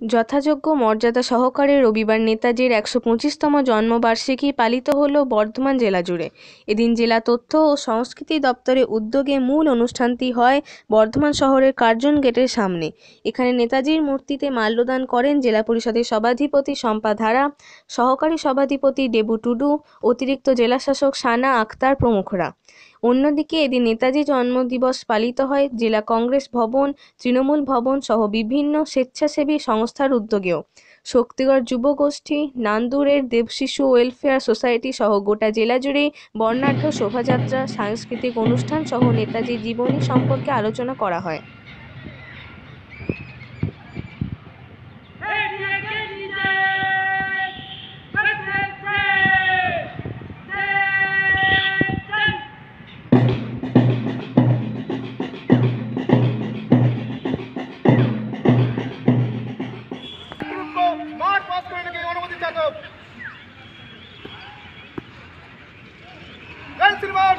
যথাযোগ্য মর্যাদা সহকারে রবিবার নেতাজির একশো পঁচিশতম জন্মবার্ষিকী পালিত হল বর্ধমান জেলা জুড়ে। এদিন জেলা তথ্য ও সংস্কৃতি দপ্তরের উদ্যোগে মূল অনুষ্ঠানটি হয় বর্ধমান শহরের কার্জন গেটের সামনে। এখানে নেতাজির মূর্তিতে মাল্যদান করেন জেলা পরিষদের সভাধিপতি শম্পা ধারা, সহকারী সভাধিপতি ডেবু টুডু, অতিরিক্ত জেলাশাসক সানা আক্তার প্রমুখরা। অন্যদিকে এদিন নেতাজি জন্মদিবস পালিত হয় জেলা কংগ্রেস ভবন, তৃণমূল ভবন সহ বিভিন্ন স্বেচ্ছাসেবী সংস্থার উদ্যোগেও। শক্তিগড় যুবগোষ্ঠী, নান্দুরের দেবশিশু ওয়েলফেয়ার সোসাইটি সহ গোটা জেলা জুড়ে বর্ণাঢ্য শোভাযাত্রা, সাংস্কৃতিক অনুষ্ঠান সহ নেতাজির জীবনী সম্পর্কে আলোচনা করা হয়। Silvan!